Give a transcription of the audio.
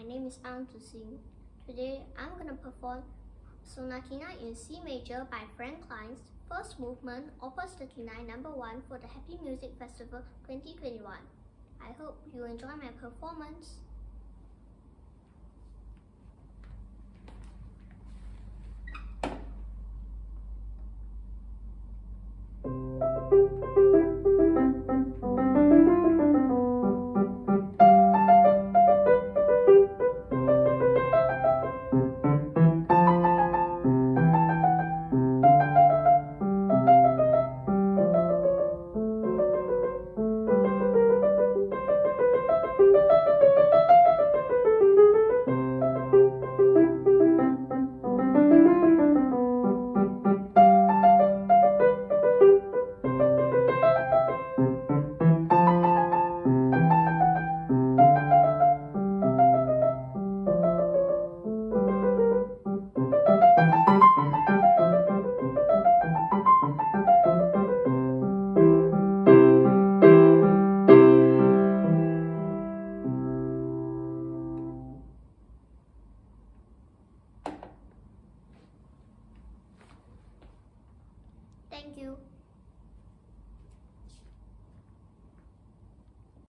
My name is Ang Tu. Today I'm gonna perform Sonatina in C major by Frank Lynes first movement, Opus 39, number 1 for the Happy Music Festival 2021. I hope you enjoy my performance. you.